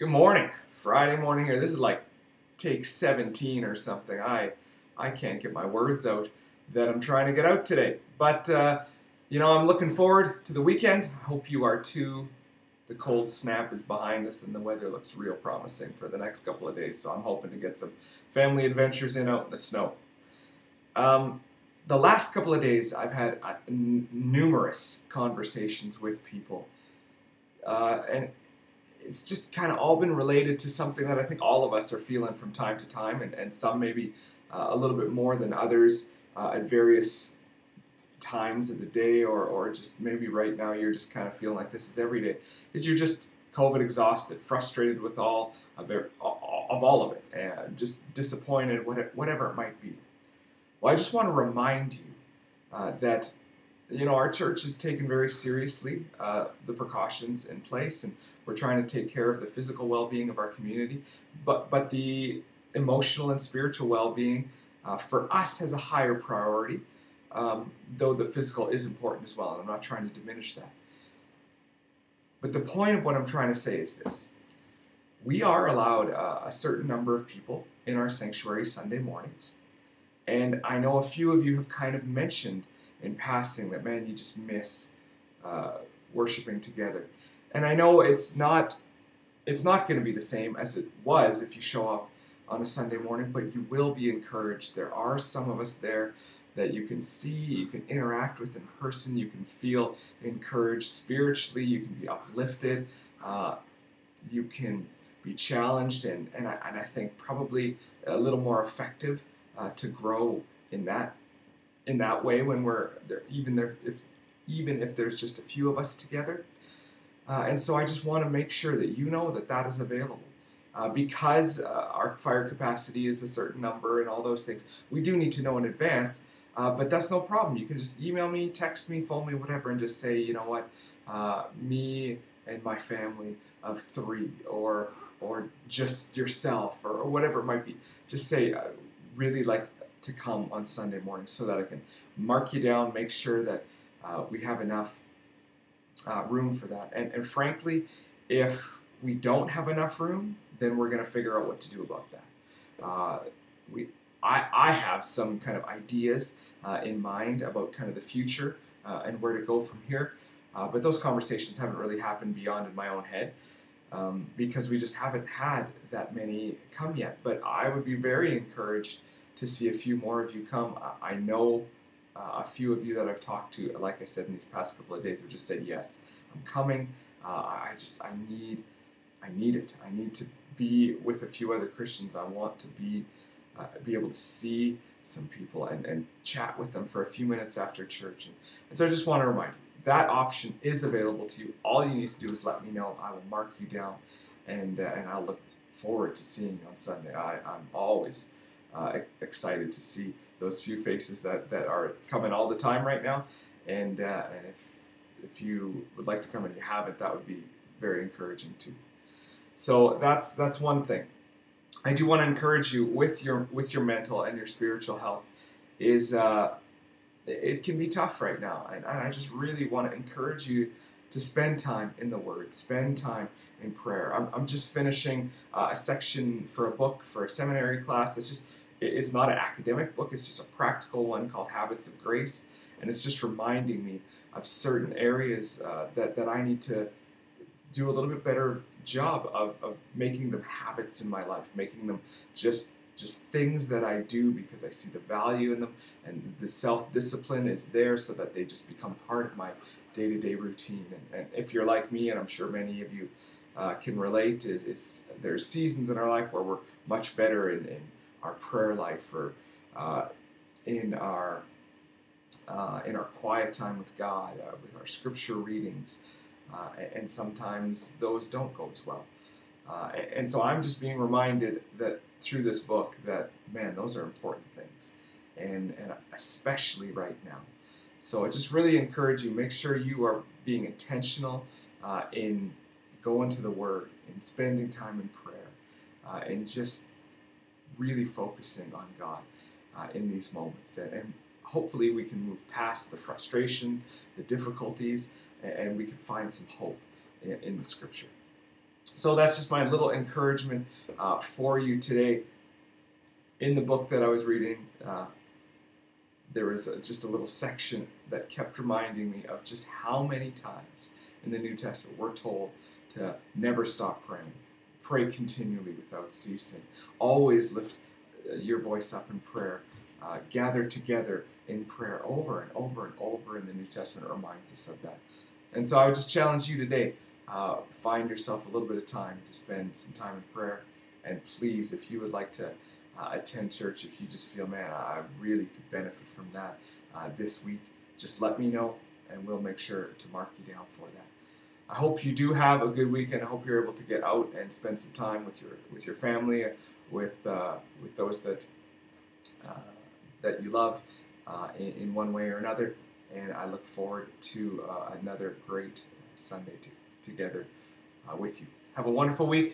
Good morning. Friday morning here. This is like take 17 or something. I I can't get my words out that I'm trying to get out today. But uh, you know, I'm looking forward to the weekend. I hope you are too. The cold snap is behind us and the weather looks real promising for the next couple of days. So I'm hoping to get some family adventures in out in the snow. Um, the last couple of days, I've had uh, numerous conversations with people. Uh, and it's just kind of all been related to something that I think all of us are feeling from time to time, and, and some maybe uh, a little bit more than others uh, at various times of the day, or, or just maybe right now you're just kind of feeling like this is every day. Is you're just COVID exhausted, frustrated with all of, of all of it, and just disappointed, whatever it might be. Well, I just want to remind you uh, that you know our church is taken very seriously uh, the precautions in place, and we're trying to take care of the physical well-being of our community, but but the emotional and spiritual well-being uh, for us has a higher priority, um, though the physical is important as well, and I'm not trying to diminish that. But the point of what I'm trying to say is this: we are allowed uh, a certain number of people in our sanctuary Sunday mornings. And I know a few of you have kind of mentioned in passing that, man, you just miss uh, worshiping together. And I know it's not it's not going to be the same as it was if you show up on a Sunday morning, but you will be encouraged. There are some of us there that you can see, you can interact with in person, you can feel encouraged spiritually, you can be uplifted, uh, you can be challenged, and, and, I, and I think probably a little more effective uh, to grow in that in that way when we're there, even there if even if there's just a few of us together. Uh, and so I just want to make sure that you know that that is available. Uh, because uh, our fire capacity is a certain number and all those things, we do need to know in advance. Uh, but that's no problem. You can just email me, text me, phone me, whatever, and just say, you know what, uh, me and my family of three, or or just yourself, or, or whatever it might be. Just say, uh, really like to come on Sunday morning so that I can mark you down, make sure that uh, we have enough uh, room for that. And, and frankly, if we don't have enough room, then we're going to figure out what to do about that. Uh, we, I, I have some kind of ideas uh, in mind about kind of the future uh, and where to go from here. Uh, but those conversations haven't really happened beyond in my own head. Um, because we just haven't had that many come yet. But I would be very encouraged to see a few more of you come. I know uh, a few of you that I've talked to, like I said in these past couple of days, have just said yes, I'm coming. Uh, I just I need I need it. I need to be with a few other Christians. I want to be uh, be able to see some people and, and chat with them for a few minutes after church. And, and so I just want to remind you that option is available to you. All you need to do is let me know. I will mark you down, and uh, and I'll look forward to seeing you on Sunday. I, I'm always uh, excited to see those few faces that, that are coming all the time right now. And, uh, and if, if you would like to come and you haven't, that would be very encouraging too. So that's, that's one thing. I do want to encourage you with your, with your mental and your spiritual health is uh, it can be tough right now. And, and I just really want to encourage you to spend time in the Word, spend time in prayer. I'm, I'm just finishing uh, a section for a book for a seminary class. It's just it's not an academic book. It's just a practical one called Habits of Grace, and it's just reminding me of certain areas uh, that that I need to do a little bit better job of, of making them habits in my life, making them just just things that I do because I see the value in them and the self discipline is there so that they just become part of my day to day routine. And, and, if you're like me, and I'm sure many of you uh, can relate, is, is there's seasons in our life where we're much better in, in our prayer life or uh, in our uh, in our quiet time with God, uh, with our scripture readings, uh, and sometimes those don't go as well. Uh, and so I'm just being reminded that through this book that man, those are important things, and and especially right now. So I just really encourage you, make sure you are being intentional uh, in going to the Word, in spending time in prayer, uh, and just really focusing on God uh, in these moments. And, and, hopefully we can move past the frustrations, the difficulties, and, and we can find some hope in, in the Scripture. So that's just my little encouragement uh, for you today. In the book that I was reading, uh, there was a, just a little section that kept reminding me of just how many times in the New Testament we're told to never stop praying, pray continually without ceasing, always lift uh, your voice up in prayer, uh, gather together in prayer over and over and over in the New Testament it reminds us of that. And so I would just challenge you today uh, find yourself a little bit of time to spend some time in prayer. And please, if you would like to uh, attend church, if you just feel, man, I really could benefit from that uh, this week, just let me know and we'll make sure to mark you down for that. I hope you do have a good weekend. I hope you're able to get out and spend some time with your with your family, with uh, with those that uh, that you love uh, in, in, one way or another. And I look forward to another great Sunday to, together uh, with you. Have a wonderful week.